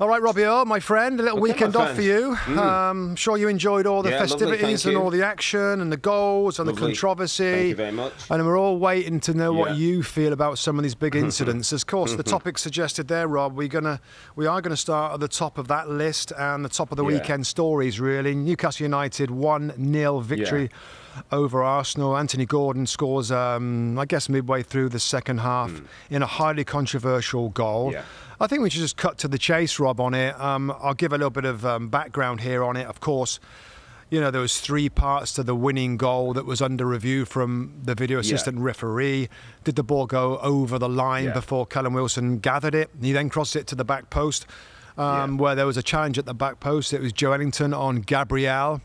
All right, Robbie O, my friend, a little Okay, weekend off for you. Mm. Um, I'm sure you enjoyed all the Yeah, festivities thank and all the action and the goals and the controversy. Thank you very much. And we're all waiting to know what you feel about some of these big incidents. of course, the topic suggested there, Rob, we're gonna we are gonna start at the top of that list and the top of the Yeah. weekend stories. Really, Newcastle United one 0 victory. Over Arsenal, Anthony Gordon scores, um, I guess, midway through the second half in a highly controversial goal. Yeah. I think we should just cut to the chase, Rob, on it. Um, I'll give a little bit of um, background here on it. Of course, you know there was three parts to the winning goal that was under review from the video assistant referee. Did the ball go over the line Yeah. before Callum Wilson gathered it? He then crossed it to the back post, um, Yeah. where there was a challenge at the back post. It was Joelinton on Gabriel.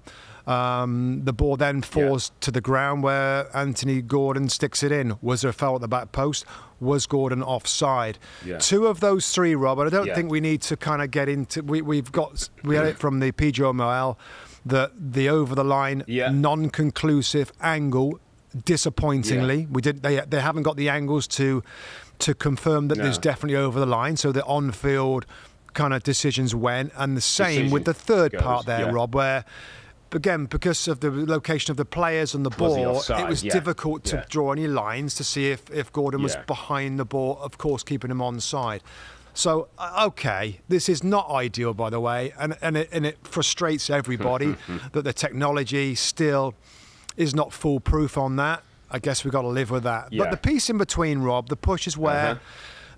Um, the ball then falls to the ground where Anthony Gordon sticks it in. Was there a foul at the back post? Was Gordon offside? Yeah. Two of those three, Rob. I don't Yeah. think we need to kind of get into. We, we've got we had it from the PGMOL that the over the line Yeah. non-conclusive angle. Disappointingly, we did. They they haven't got the angles to to confirm that there's definitely over the line. So the on-field kind of decisions went, and the same with the third goes, part there, yeah. Rob, where. Again, because of the location of the players and the Was he ball, it was Yeah. difficult to Yeah. draw any lines to see if, if Gordon was Yeah. behind the ball, of course, keeping him on side. So, uh, okay, this is not ideal, by the way, and, and, it, and it frustrates everybody that the technology still is not foolproof on that. I guess we've got to live with that. But the piece in between, Rob, the push is where. Uh-huh.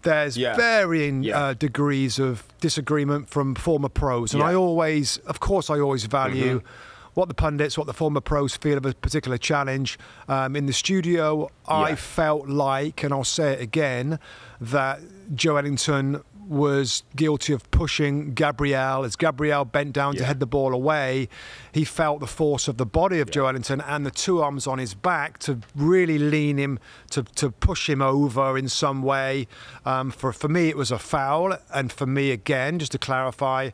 There's Yeah. varying Yeah. uh, degrees of disagreement from former pros, and Yeah. I always, of course, I always value Mm-hmm. What the pundits, what the former pros feel of a particular challenge. Um, in the studio, I felt like, and I'll say it again, that Joelinton was guilty of pushing Gabriel. As Gabriel bent down to head the ball away, he felt the force of the body of Joelinton and the two arms on his back to really lean him, to, to push him over in some way. Um, for, for me, it was a foul. And for me, again, just to clarify,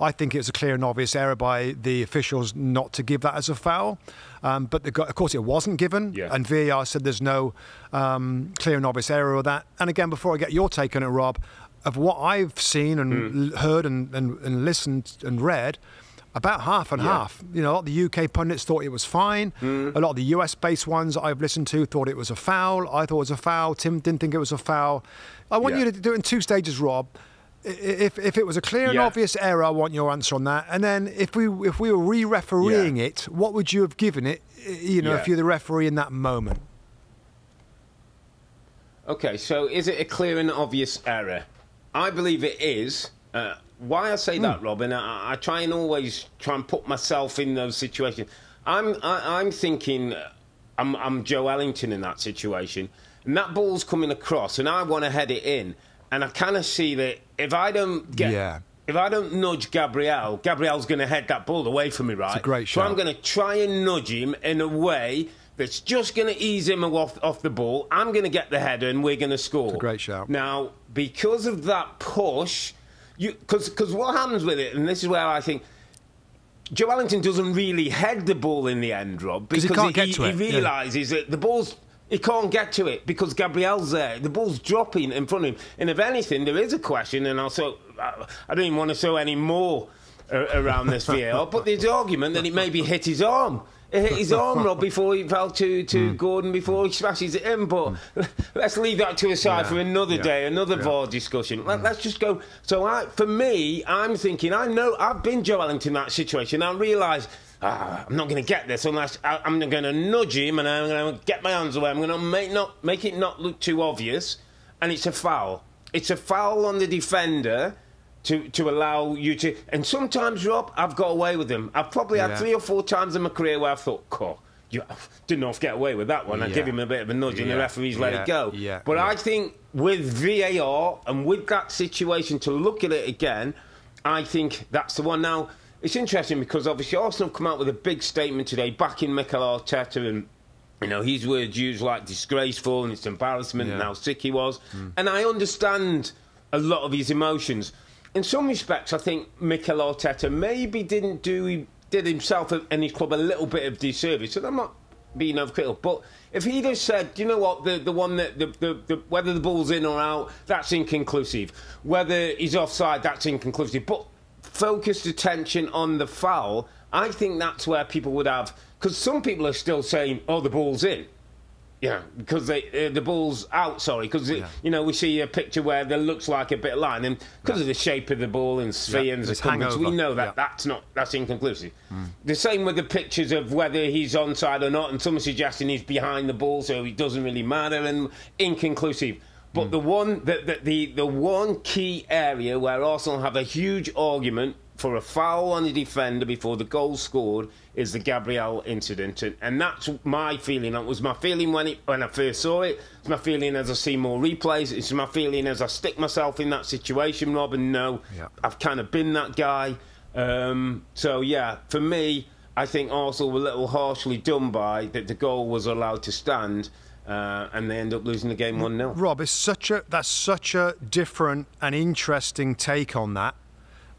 I think it was a clear and obvious error by the officials not to give that as a foul. Um, but the, of course, it wasn't given, Yeah. and VAR said there's no um, clear and obvious error of that. And again, before I get your take on it, Rob, of what I've seen and l- heard and, and, and listened and read, about half and Yeah. half. You know, a lot of the UK pundits thought it was fine. Hmm. A lot of the US based ones I've listened to thought it was a foul. I thought it was a foul. Tim didn't think it was a foul. I want Yeah. you to do it in two stages, Rob. If, if it was a clear and obvious error, I want your answer on that. And then if we if we were re-refereeing Yeah. it, what would you have given it? You know, if you're the referee in that moment. Okay, so is it a clear and obvious error? I believe it is. Uh, why I say that, Robin, I, I try and always try and put myself in those situations. I'm, I, I'm thinking, uh, I'm, I'm Joelinton in that situation, and that ball's coming across, and I want to head it in, and I kind of see that if I don't get, Yeah. If I don't nudge Gabriel, Gabriel's going to head that ball away from me, right? It's a great shot. So I'm going to try and nudge him in a way that's just going to ease him off, off the ball. I'm going to get the header and we're going to score. It's a great shout. Now, because of that push, because what happens with it, and this is where I think Joelinton doesn't really head the ball in the end, Rob, 'Cause he because can't get to he, it, yeah. realises that the ball's. He can't get to it because Gabriel's there. The ball's dropping in front of him. And if anything, there is a question, and also, I I don't even want to throw any more around this VAR, but there's argument that it maybe hit his arm. It hit his arm, Rob, before he fell to, to Hmm. Gordon, before he smashes it in. But let's leave that to aside Yeah, for another yeah, day, another yeah. VAR discussion. Let, us just go. So, I, for me, I'm thinking, I know I've been Joelinton in that situation. I realise ah, I'm not going to get this unless I, I'm going to nudge him and I'm going to get my hands away. I'm going to make not make it not look too obvious, and it's a foul. It's a foul on the defender. To, to allow you to, and sometimes Rob, I've got away with them. I've probably Yeah. had three or four times in my career where I've thought, "Cool, you didn't if get away with that one." I Yeah. give him a bit of a nudge, and the referees let Yeah. it go. Yeah. But Yeah. I think with VAR and with that situation to look at it again, I think that's the one. Now, it's interesting because obviously Arsenal have come out with a big statement today backing Mikel Arteta and you know, his words used like disgraceful and it's embarrassment and how sick he was. Hmm. And I understand a lot of his emotions. In some respects, I think Mikel Arteta maybe didn't do, he did himself and his club a little bit of disservice. And I'm not being overcritical. But if he'd have said, you know what, the, the one that the, the, the whether the ball's in or out, that's inconclusive. Whether he's offside, that's inconclusive. But focused attention on the foul, I think that's where people would have because some people are still saying, oh, the ball's in. Yeah, because they, uh, the ball's out, sorry, because, yeah. you know, we see a picture where there looks like a bit of line, and because yeah. of the shape of the ball and sphere yeah, and circumference, we know that that's not, that's inconclusive. Mm. The same with the pictures of whether he's onside or not, and some are suggesting he's behind the ball, so it doesn't really matter, and inconclusive. But mm. the one, the, the, the, the one key area where Arsenal have a huge argument for a foul on the defender before the goal scored is the Gabriel incident, and, and that's my feeling. That was my feeling when it, when I first saw it. It's my feeling as I see more replays. It's my feeling as I stick myself in that situation, Rob, and know yep. I've kind of been that guy. Um, so yeah, for me, I think Arsenal were a little harshly done by that. The goal was allowed to stand. Uh, and they end up losing the game one 0 Rob, it's such a that's such a different and interesting take on that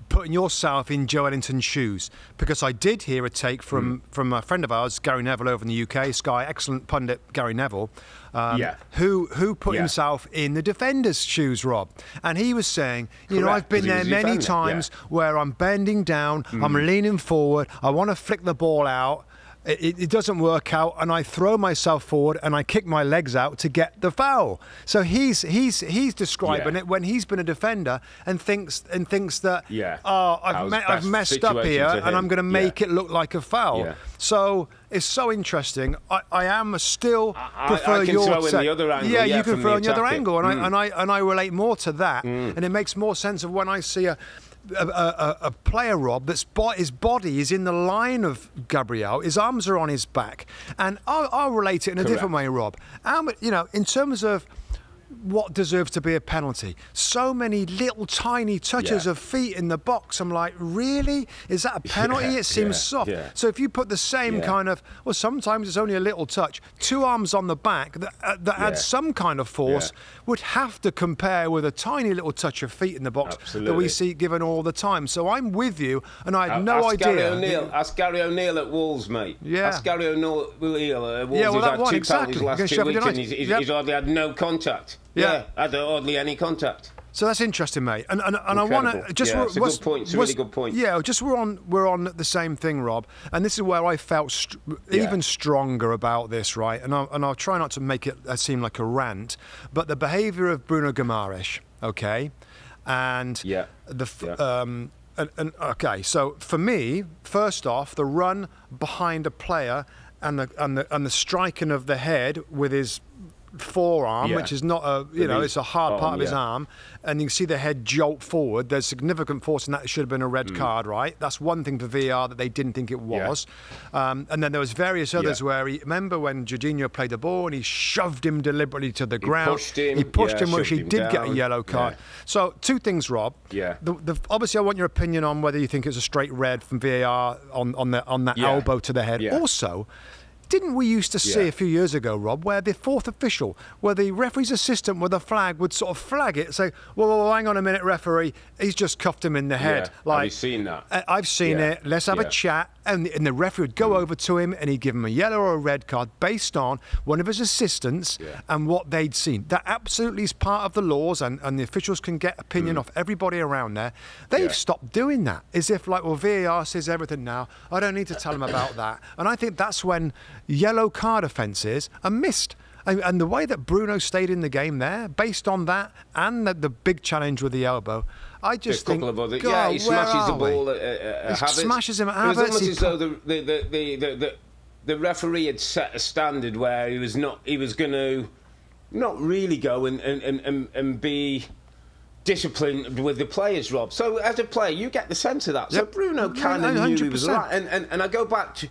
putting yourself in Joelinton's shoes because I did hear a take from mm. from a friend of ours, Gary Neville, over in the UK, Sky, excellent pundit Gary Neville, um, yeah. who who put yeah. himself in the defender's shoes, Rob, and he was saying, you Correct, know, I've been there many times yeah. where I'm bending down, mm. I'm leaning forward, I want to flick the ball out it, it, doesn't work out, and I throw myself forward and I kick my legs out to get the foul. So he's he's he's describing yeah. it when he's been a defender and thinks and thinks that yeah, oh, I've, me- I've messed up here and I'm going to make yeah. it look like a foul. Yeah. So it's so interesting. I, I am still I, prefer I, I your throw in the other angle. Yeah, you can throw in the other angle, and mm. I and I and I relate more to that, mm. and it makes more sense of when I see a a, a, a, player, Rob, that's bo- his body is in the line of Gabriel. His arms are on his back, and I'll, I'll relate it in a Correct. different way, Rob. How, you know, in terms of what deserves to be a penalty. So many little tiny touches yeah. of feet in the box. I'm like, really? Is that a penalty? Yeah, it seems yeah, soft. So if you put the same kind of, well, sometimes it's only a little touch, two arms on the back that, uh, that adds some kind of force would have to compare with a tiny little touch of feet in the box Absolutely. that we see given all the time. So I'm with you, and I had no ask idea. Gary O'Neill, ask Gary O'Neill at Wolves, mate. Yeah. Ask Gary O'Neill at Wolves. Yeah, well, he's had one, two exactly. last two weeks, and he's, he's, yep. he's hardly had no contact. Yeah, yeah had hardly any contact. So that's interesting, mate. And and, and I want to just yeah, it's a good point. It's a really good point. Yeah, just we're on we're on the same thing, Rob. And this is where I felt st- yeah. even stronger about this, right? And I, and I'll try not to make it uh, seem like a rant, but the behaviour of Bruno Guimaraes, okay, and yeah, the yeah. um. And, and okay, so for me, first off, the run behind a player and the and the and the striking of the head with his forearm, yeah. which is not a you know it's a hard oh, part of his arm, and you can see the head jolt forward. There's significant force in that. Should have been a red mm. card, right? That's one thing for VR that they didn't think it was. Yeah. Um, and then there was various others where he remember when Jorginho played the ball and he shoved him deliberately to the he ground. Pushed him. He pushed him, which he did down. get a yellow card. So two things, Rob. Yeah. The, the, obviously, I want your opinion on whether you think it's a straight red from VAR on on the on that elbow to the head. Also didn't we used to see yeah. a few years ago, Rob, where the fourth official, where the referee's assistant with a flag would sort of flag it, say, "Well, well hang on a minute, referee, he's just cuffed him in the head." Yeah. Like, Have you seen that? I've seen yeah. it. Let's have a chat, and, and, the referee would go mm. over to him and he'd give him a yellow or a red card based on one of his assistants and what they'd seen. That absolutely is part of the laws, and, and the officials can get opinion mm. off everybody around there. They've stopped doing that, as if like, well, VAR says everything now. I don't need to tell them about that, and I think that's when yellow card offences are missed. And the way that Bruno stayed in the game there, based on that and the, the big challenge with the elbow, I just think, of other, God, yeah, he smashes the ball. At, at he smashes him at Havertz. It was almost as though the the, the, the, the, referee had set a standard where he was not he was going to not really go and, and, and, and be disciplined with the players, Rob. So as a player, you get the sense of that. So Bruno kind of knew he was right. And, and, and I go back to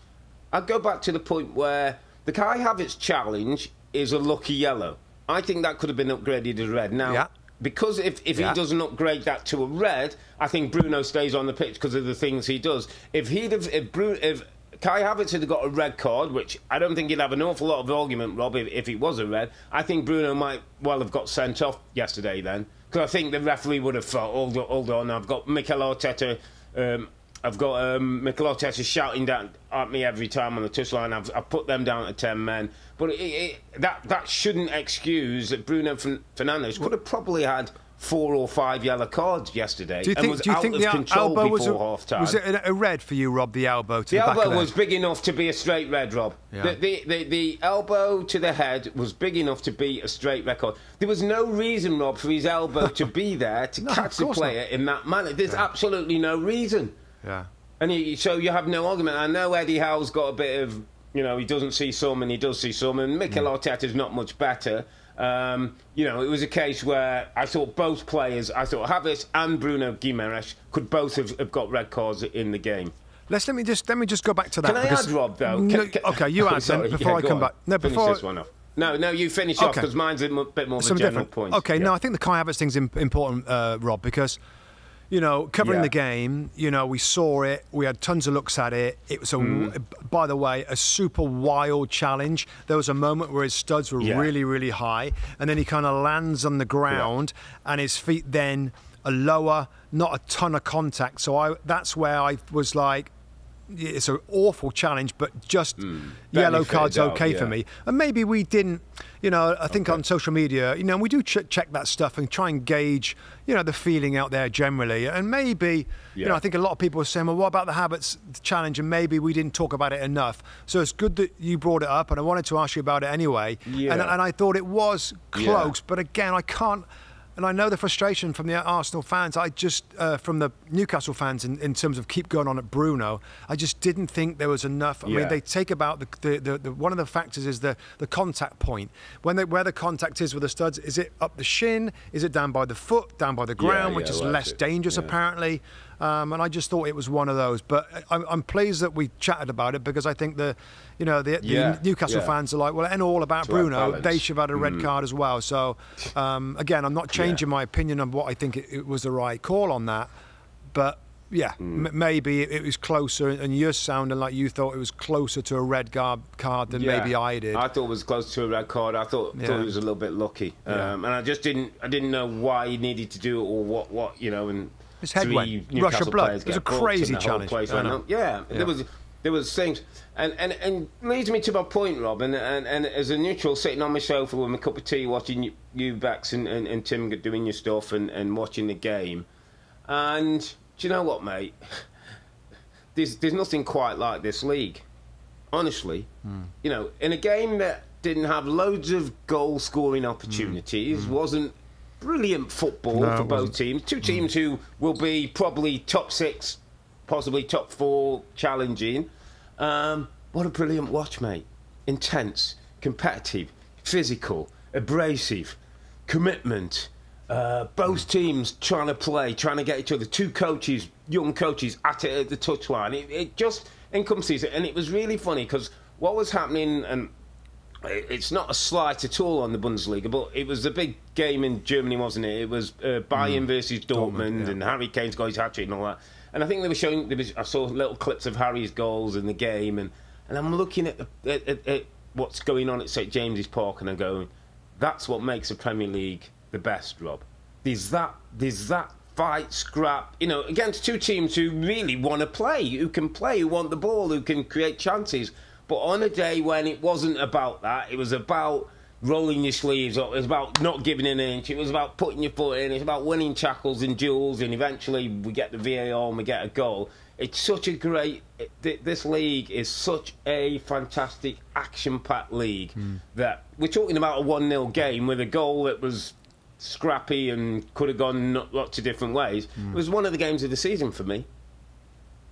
I go back to the point where the Kai Havertz challenge is a lucky yellow. I think that could have been upgraded as red. Now, yeah. because if, if yeah. he doesn't upgrade that to a red, I think Bruno stays on the pitch because of the things he does. If he'd have, if, Bruno, if Kai Havertz had got a red card, which I don't think he'd have an awful lot of argument, Rob, if, if it was a red, I think Bruno might well have got sent off yesterday then. Because I think the referee would have thought, hold on, hold on I've got Mikel Arteta um, I've got um, Mikel Arteta shouting down at me every time on the touchline. I've, I've put them down to ten men, but it, it, that that shouldn't excuse that Bruno Fernandes could have probably had four or five yellow cards yesterday do you think, and was do you out think of the control elbow was a, half time. Was it a red for you, Rob? The elbow to the, the, elbow was big enough to be a straight red, Rob. Yeah. The, the, the, the, elbow to the head was big enough to be a straight record. There was no reason, Rob, for his elbow to be there to no, catch the player not. in that manner. There's yeah. absolutely no reason. Yeah. And you, so you have no argument. I know Eddie Howe's got a bit of, you know, he doesn't see some and he does see some, and Mikel mm. Arteta's not much better. Um, you know, it was a case where I thought both players, I thought Havertz and Bruno Guimaraes could both have, have got red cards in the game. Let's let me just let me just go back to that. Can I add, Rob? Though, no, can, okay, you add sorry, then before yeah, I come on. back. No, finish before this one off. No, no, you finish okay. off because mine's a bit more of a general different. point. Okay, yeah. no, I think the Kai Havertz thing's important, uh, Rob, because you know, covering Yeah. the game, you know, we saw it. We had tons of looks at it. It was a, Mm. by the way, a super wild challenge. There was a moment where his studs were Yeah. really, really high, and then he kind of lands on the ground, and his feet then are lower, not a ton of contact. So I, that's where I was like, it's an awful challenge, but just yellow cards out, okay for me. And maybe we didn't, you know, I think on social media, you know, we do ch- check that stuff and try and gauge, you know, the feeling out there generally. And maybe, you know, I think a lot of people are saying, well, what about the Havertz challenge? And maybe we didn't talk about it enough. So it's good that you brought it up, and I wanted to ask you about it anyway. And, Yeah. and I thought it was Yeah. close, but again, I can't. And I know the frustration from the Arsenal fans. I just, uh, from the Newcastle fans, in, in terms of keep going on at Bruno, I just didn't think there was enough. I mean, they take about the, the, the, the one of the factors is the, the contact point. When they, where the contact is with the studs, is it up the shin? Is it down by the foot? Down by the ground, which yeah, is less dangerous Yeah. apparently. Um, and I just thought it was one of those. But I'm, I'm pleased that we chatted about it because I think the, you know, the, Yeah, Newcastle yeah. fans are like, well, and all about To Bruno. They should have had a red Mm. card as well. So um, again, I'm not changing my opinion on what I think it, it was the right call on that. But yeah, Mm. m- maybe it, it was closer, and you're sounding like you thought it was closer to a red card, card than Yeah. maybe I did. I thought it was close to a red card. I thought, Yeah. thought he was a little bit lucky, Yeah. um, and I just didn't. I didn't know why he needed to do it or what. What you know, and His head went. Of blood. It was a crazy the challenge. place I went know. Yeah, Yeah. there was there was things, and and and leads me to my point, Rob. And and, and as a neutral, sitting on my sofa with my cup of tea, watching you, you Bex and, and, and Tim doing your stuff and, and watching the game, and do you know what, mate? There's there's nothing quite like this league, honestly. Hmm. You know, in a game that didn't have loads of goal scoring opportunities, wasn't brilliant football Hmm. No, for both wasn't. teams. Two teams who will be probably top six, possibly top four, challenging. Um, what a brilliant watch, mate! Intense, competitive, physical, abrasive, commitment. Uh, both teams trying to play, trying to get each other. Two coaches, young coaches, at it at the touchline. It, it just encompasses it, and it was really funny because what was happening, and it's not a slight at all on the Bundesliga, but it was the big game in Germany, wasn't it? It was uh, Bayern versus Dortmund, Dortmund, yeah. and Harry Kane's got his hat trick and all that. And I think they were showing. There was, I saw little clips of Harry's goals in the game, and, and I'm looking at, at, at, at what's going on at St James's Park, and I'm going, that's what makes the Premier League the best, Rob. There's that. There's that fight, scrap. You know, against two teams who really want to play, who can play, who want the ball, who can create chances. But on a day when it wasn't about that, it was about rolling your sleeves up. It was about not giving an inch. It was about putting your foot in. It's about winning tackles and duels. And eventually we get the VAR and we get a goal. It's such a great. This league is such a fantastic action-packed league hmm. that we're talking about a one-nil game with a goal that was scrappy and could have gone lots of different ways. Hmm. It was one of the games of the season for me.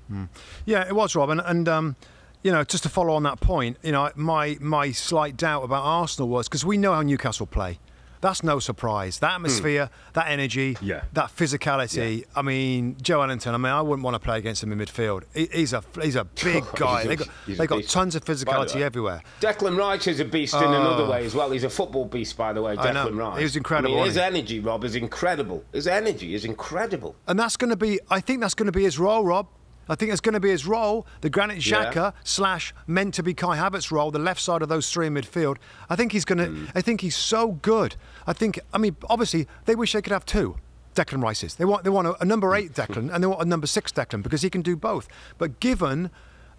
Hmm. Yeah, it was, Rob, and, and um, you know, just to follow on that point, you know, my my slight doubt about Arsenal was because we know how Newcastle play. That's no surprise. That atmosphere, that energy, Hmm. Yeah. that physicality. I mean, Joelinton. I mean, I wouldn't want to play against him in midfield. He, he's a he's a big guy. They got they got tons of physicality way, everywhere. Declan Rice is a beast in another Oh. way as well. He's a football beast, by the way. Declan Rice. He was incredible, I mean, his energy, Rob, is incredible. His energy is incredible. And that's going to be, I think that's going to be his role, Rob. I think it's going to be his role. The Granit Yeah. Slash meant to be Kai Havertz role, the left side of those three in midfield. I think he's going to. Hmm. I think he's so good. I think. I mean, obviously, they wish they could have two. Declan Rices. They want they want a, a number eight Declan and they want a number six Declan because he can do both. But given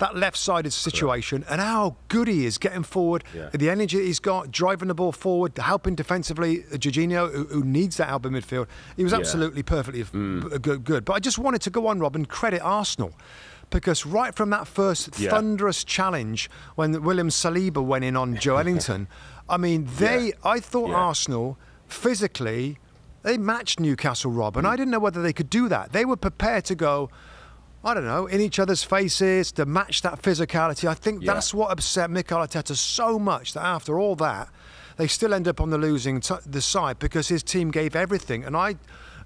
that left-sided situation and how good he is getting forward, Yeah. the energy he's got, driving the ball forward, helping defensively, uh, Jorginho, who, who needs that help in midfield, he was Yeah. absolutely perfectly f- b- good. But I just wanted to go on, Rob, and credit Arsenal. Because right from that first Yeah. thunderous challenge when William Saliba went in on Joelinton, I mean, they, Yeah. I thought Yeah. Arsenal physically, they matched Newcastle, Rob, and I didn't know whether they could do that. They were prepared to go, I don't know, in each other's faces to match that physicality. I think Yeah. that's what upset Mikel Arteta so much that after all that, they still end up on the losing t- the side because his team gave everything. And I,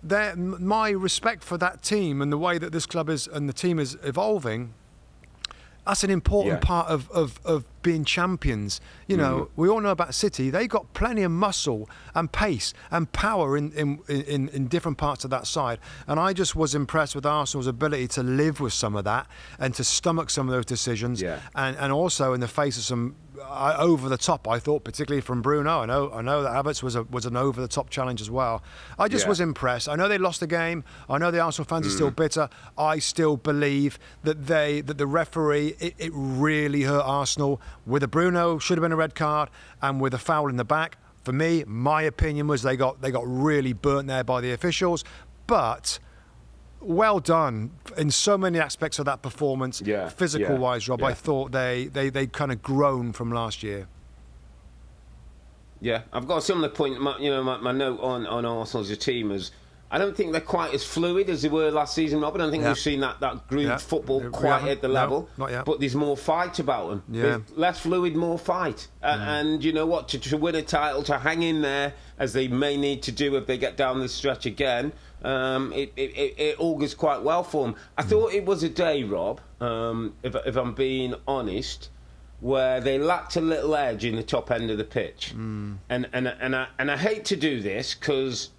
their- my respect for that team and the way that this club is and the team is evolving that's an important Yeah. part of, of, of being champions. You know, mm-hmm. we all know about City. They got plenty of muscle and pace and power in, in, in, in different parts of that side. And I just was impressed with Arsenal's ability to live with some of that and to stomach some of those decisions. Yeah. And, and also in the face of some uh, over the top, I thought, particularly from Bruno. I know I know that Havertz was a, was an over the top challenge as well. I just Yeah. was impressed. I know they lost the game. I know the Arsenal fans are Mm. still bitter. I still believe that they that the referee it, it really hurt Arsenal with a Bruno should have been a red card and with a foul in the back. For me, my opinion was they got they got really burnt there by the officials, but. Well done in so many aspects of that performance. Yeah, Physical yeah, wise, Rob, I thought they, they, they kind of grown from last year. Yeah, I've got a similar point. My, you know, my, my note on, on Arsenal as a team is I don't think they're quite as fluid as they were last season, Rob. I don't think Yeah. we've seen that, that groove Yeah. football We quite haven't. at the No, level. not yet. But there's more fight about them. Yeah. There's less fluid, more fight. A- mm. and you know what? To, to win a title, to hang in there, as they may need to do if they get down the stretch again, um, it, it, it, augurs quite well for them. I thought it was a day, Rob, um, if, if I'm being honest, where they lacked a little edge in the top end of the pitch. And, and, and, I, and I hate to do this because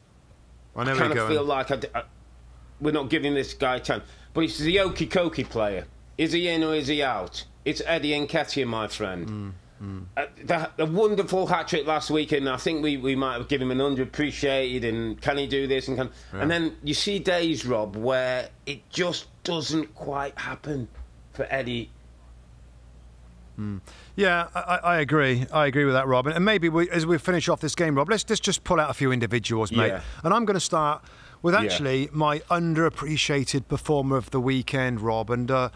I I kind of feel like I I we're not giving this guy a chance. But he's the Okie Koki player. Is he in or is he out? It's Eddie Nketiah, my friend. Mm, Uh, the, the wonderful hat trick last weekend. I think we, we might have given him an underappreciated and can he do this and can and then you see days, Rob, where it just doesn't quite happen for Eddie. Yeah, I, I agree. I agree with that, Rob. And maybe we, as we finish off this game, Rob, let's just, just pull out a few individuals, mate. Yeah. And I'm going to start with Yeah. actually my underappreciated performer of the weekend, Rob. And uh,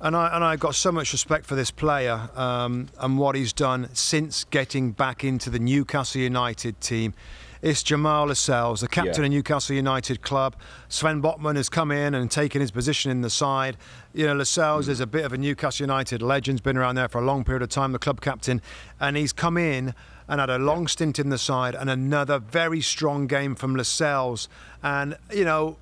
and I and I got so much respect for this player um, and what he's done since getting back into the Newcastle United team. It's Jamal Lascelles, the captain Yeah. of Newcastle United club. Sven Botman has come in and taken his position in the side. You know, Lascelles is a bit of a Newcastle United legend, been around there for a long period of time, the club captain, and he's come in and had a long stint in the side and another very strong game from Lascelles. And, you know,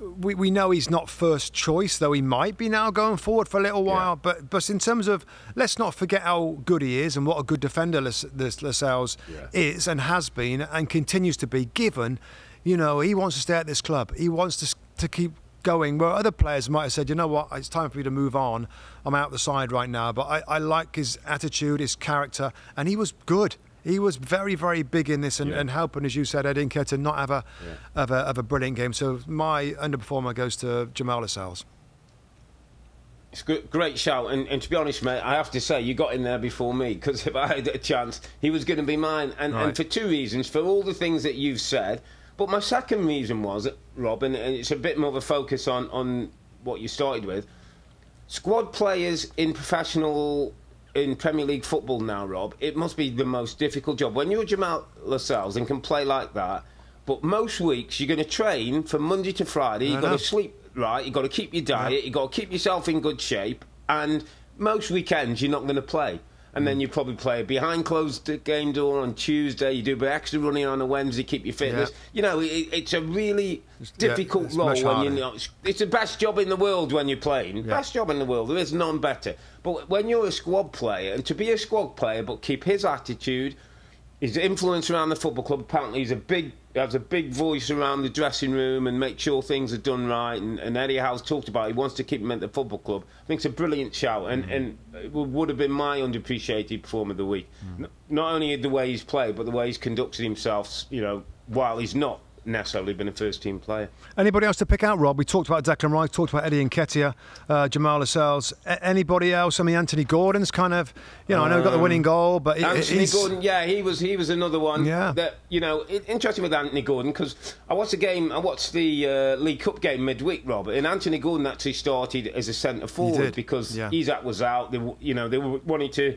we, we know he's not first choice, though he might be now going forward for a little while. But but in terms of, let's not forget how good he is and what a good defender Las- this Lascelles Yeah. is and has been and continues to be. Given, you know, he wants to stay at this club. He wants to to keep going. Where other players might have said, you know what, it's time for me to move on. I'm out the side right now. But I, I like his attitude, his character, and he was good. He was very, very big in this and, Yeah. and helping, as you said, Ed Inker to not have a, Yeah. have a have a brilliant game. So my underperformer goes to Jamal Lascelles. It's a great shout, and, and to be honest, mate, I have to say you got in there before me because if I had a chance, he was going to be mine, and, Right. and for two reasons, for all the things that you've said. But my second reason was, Rob, and and it's a bit more of a focus on on what you started with. Squad players in professional in Premier League football now, Rob, it must be the most difficult job when you're Jamal Lascelles and can play like that. But most weeks you're going to train from Monday to Friday. You've got to sleep right. You've got to keep your diet. You've got to keep yourself in good shape. And most weekends you're not going to play. And then you probably play a behind closed game door on Tuesday. You do a bit extra running on a Wednesday, keep your fitness. Yeah. You know, it, it's a really yeah, difficult it's role when you're not. It's the best job in the world when you're playing. Yeah. Best job in the world. There is none better. But when you're a squad player, and to be a squad player, but keep his attitude, his influence around the football club. Apparently, he's a big has a big voice around the dressing room and make sure things are done right. And, and Eddie Howe's talked about he wants to keep him at the football club. I think it's a brilliant shout, and mm. and it would have been my underappreciated performer of the week. Mm. N- Not only the way he's played, but the way he's conducted himself. You know, while he's not necessarily been a first team player. Anybody else to pick out, Rob? We talked about Declan Rice, talked about Eddie Nketiah, uh, Jamal Lascelles. A- anybody else? I mean, Anthony Gordon's kind of, you know, I know he got the winning goal, but he- Anthony he's, Gordon, yeah, he was he was another one. Yeah. That you know, it, interesting with Anthony Gordon because I watched the game. I watched the uh, League Cup game midweek, Rob, and Anthony Gordon actually started as a centre forward because yeah. Isaac was out. They, you know, they were wanting to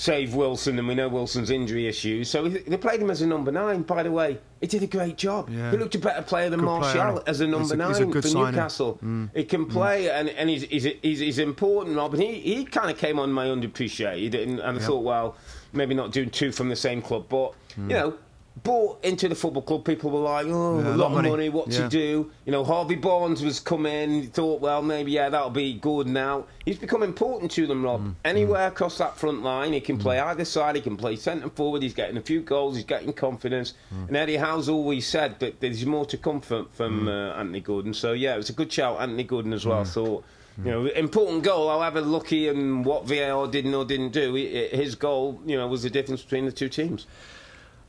save Wilson, and we know Wilson's injury issues. So they played him as a number nine. By the way, he did a great job. Yeah. He looked a better player than Good Martial isn't as a number He's a- nine a for signing. Mm. Newcastle. He can play, and, and he's, he's, he's, he's important, Rob. And he, he kind of came on my underappreciated, and, and I thought, well, maybe not doing two from the same club, but you know. Bought into the football club, people were like, "Oh, Mm. Yeah, a lot of money. What Yeah. to do?" You know, Harvey Barnes was coming. Thought, well, maybe yeah, that'll be good now. He's become important to them, Mm. Rob. Anywhere across that front line, he can play either side. He can play centre forward. He's getting a few goals. He's getting confidence. Mm. And Eddie Howe's always said that there's more to come from, from Mm. uh, Anthony Gordon. So yeah, it was a good shout, Anthony Gordon as well. I thought. You know, important goal. However lucky and what VAR didn't or didn't do, his goal, you know, was the difference between the two teams.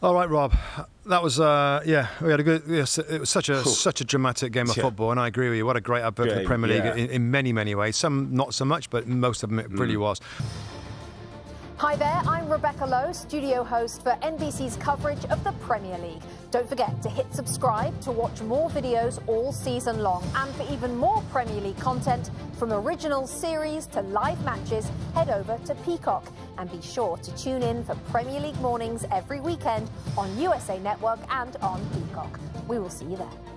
All right, Rob. That was uh, yeah. We had a good. Yes, it was such a such a dramatic game of Yeah. football, and I agree with you. What a great advert for the Premier League yeah. in, in many many ways. Some not so much, but most of them it really was. Hi there, I'm Rebecca Lowe, studio host for NBC's coverage of the Premier League. Don't forget to hit subscribe to watch more videos all season long. And for even more Premier League content, from original series to live matches, head over to Peacock. And be sure to tune in for Premier League mornings every weekend on USA Network and on Peacock. We will see you there.